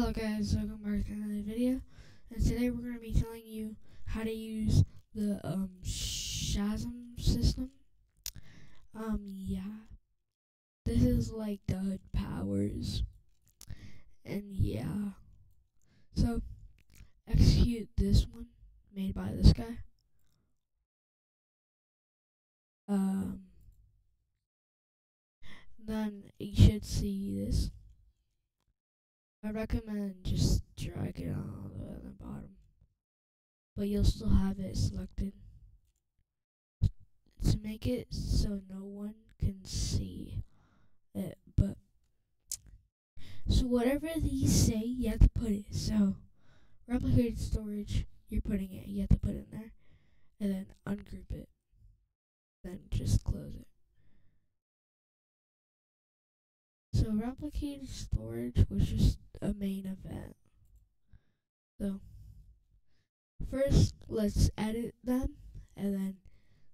Hello guys, welcome back to another video. And today we're going to be telling you how to use the um, Shazam system. Um, yeah. This is like the HUD powers. And yeah. So, execute this one, made by this guy. Um, then you should see this. I recommend just drag it on the bottom. But you'll still have it selected. To make it so no one can see it. But so whatever these say, you have to put it. So replicated storage, you're putting it. You have to put it in there. And then ungroup it. Then just close it. So replicated storage was just a main event. So first let's edit them and then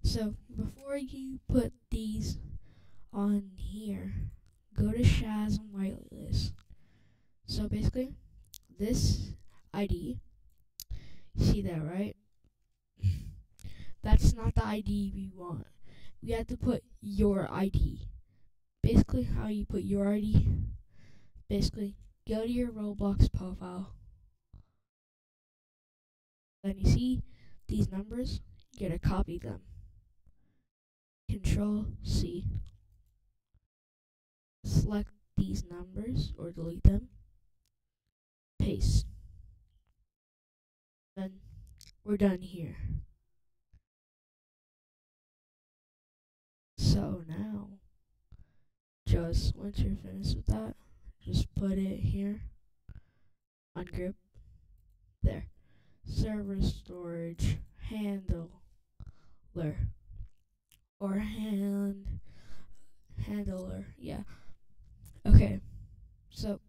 so before you put these on here, go to Shazam whitelist. So basically this ID see that right? That's not the ID we want. We have to put your ID basically how you put your ID. Basically, go to your Roblox profile. Then you see these numbers, you gotta copy them. Control C. Select these numbers or delete them. Paste. Then we're done here. So now just once you're finished with that, just put it here ungroup. There. Server storage handler or hand handler. Yeah. Okay. So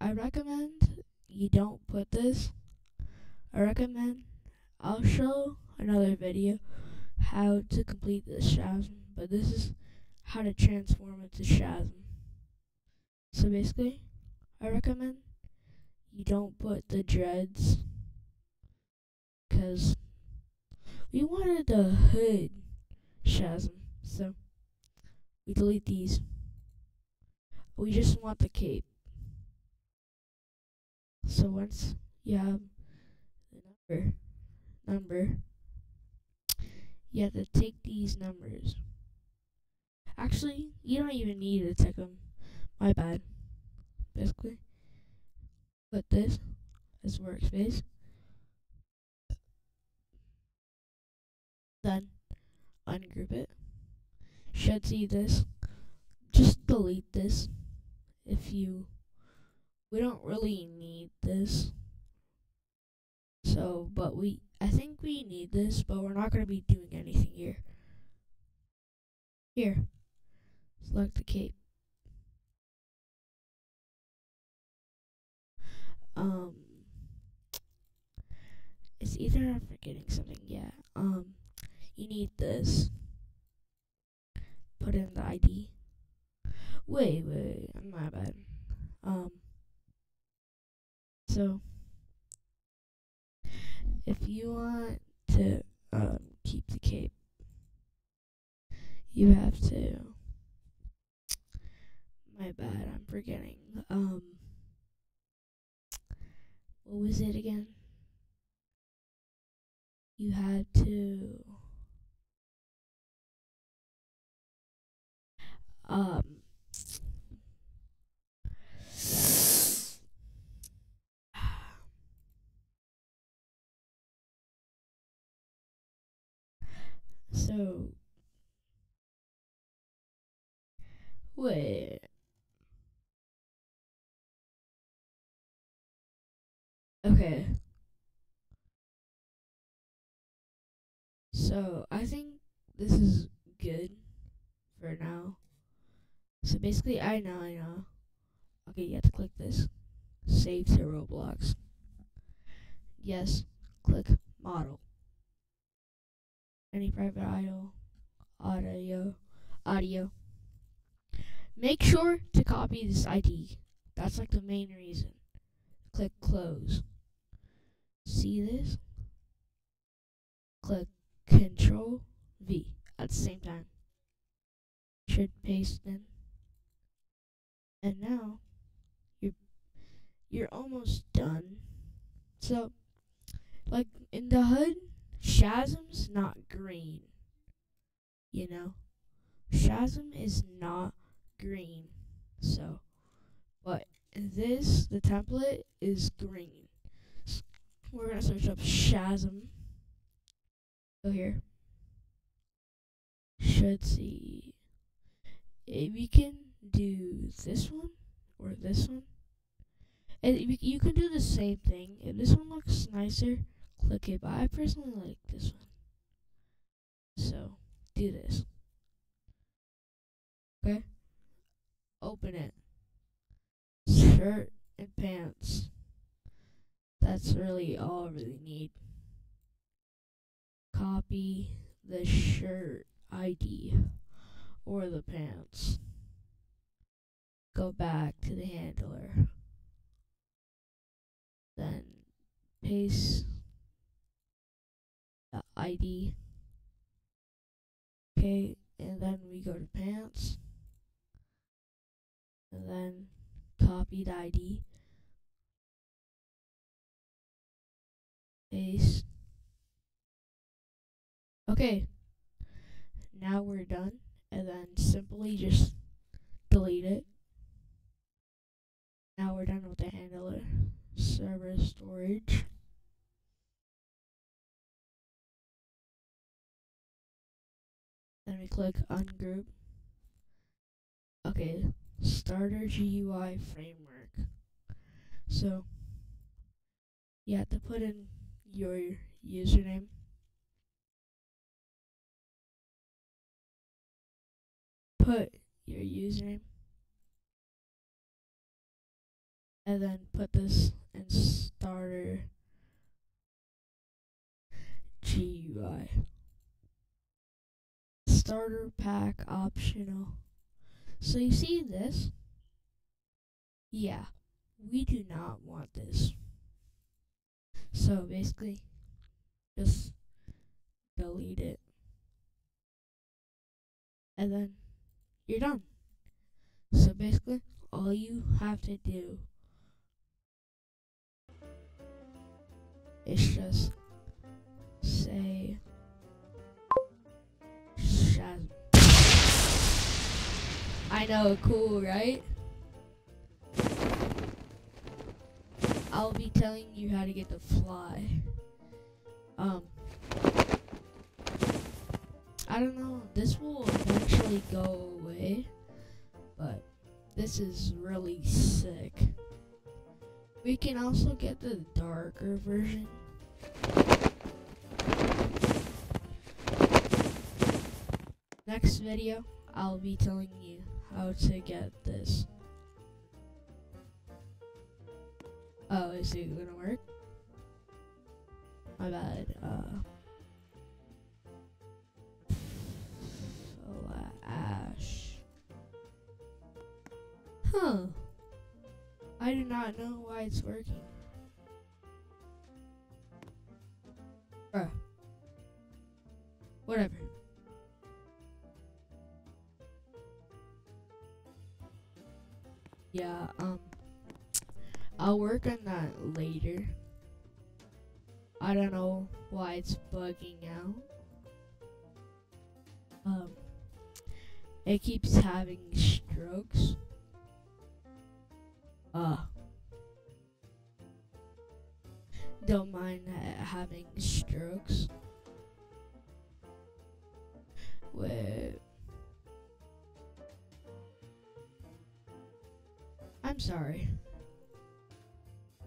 I recommend you don't put this. I recommend I'll show another video how to complete this Shazam, but this is how to transform into Shazam. So basically, I recommend you don't put the dreads because we wanted the hood Shazam. So we delete these. We just want the cape. So once you have the number, number, you have to take these numbers. Actually, you don't even need to check them. My bad. Basically, put this as workspace. Then ungroup it. Should see this. Just delete this if you. We don't really need this. So, but we. I think we need this, but we're not going to be doing anything here. Here. Select the cape. Um, it's either I'm forgetting something. Yeah. Um, you need this. Put in the ID. Wait, wait, my bad. Um, so if you want to um keep the cape, you have to my bad, I'm forgetting. Um, what was it again? You had to. Um. So, wait. Okay. So, I think this is good for now. So basically, I know, I know. Okay, you have to click this. Save to Roblox. Yes, click model. Any private audio, audio, audio. Make sure to copy this ID That's like the main reason. Click close. See this? Click Control V at the same time. Should paste in. And now you're you're almost done. So like in the hood, Shazam's not green. You know? Shazam is not green. So but this the template is green. So we're gonna search up Shazam. Go here. Should see if we can do this one or this one. And you can do the same thing. If this one looks nicer, click it. But I personally like this one. So, do this. Okay? Open it. Shirt and pants. That's really all I really need. Copy the shirt ID or the pants. Go back to the handler. Then paste the ID. Okay, and then we go to pants. And then copy the ID. Paste. Okay. Now we're done. And then simply just delete it. Now we're done with the handler. Server storage. Then we click ungroup. Okay, starter GUI framework. So you have to put in your username. Put your username. And then put this in starter GUI. Starter pack optional. So you see this? Yeah, we do not want this. So basically, just delete it. And then you're done. So basically, all you have to do is just know, cool, right? I'll be telling you how to get the fly. Um, I don't know. This will eventually go away, but this is really sick. We can also get the darker version. Next video, I'll be telling you how to get this. Oh, is it gonna work? My bad. Uh, Flash. Huh. I do not know why it's working. Bruh. Whatever. Yeah, um, I'll work on that later. I don't know why it's bugging out. Um, it keeps having strokes. Uh, don't mind having strokes. Wait. I'm sorry.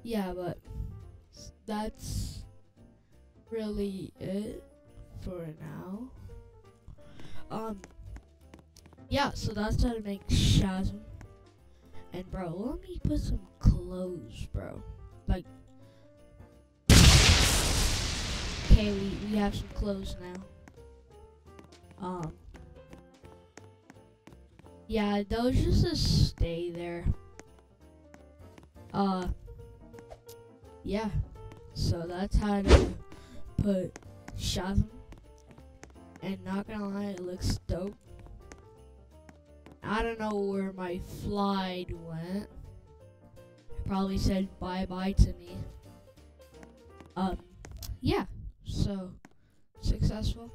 Yeah, but that's really it for now. Um, yeah, so that's how to make Shazam. And bro, let me put some clothes, bro. Like, okay, we, we have some clothes now. Um, yeah, those just stay there. Uh, yeah. So that's how to put Shazam. And not gonna lie, it looks dope. I don't know where my flight went. It probably said bye bye to me. Um, yeah. So successful.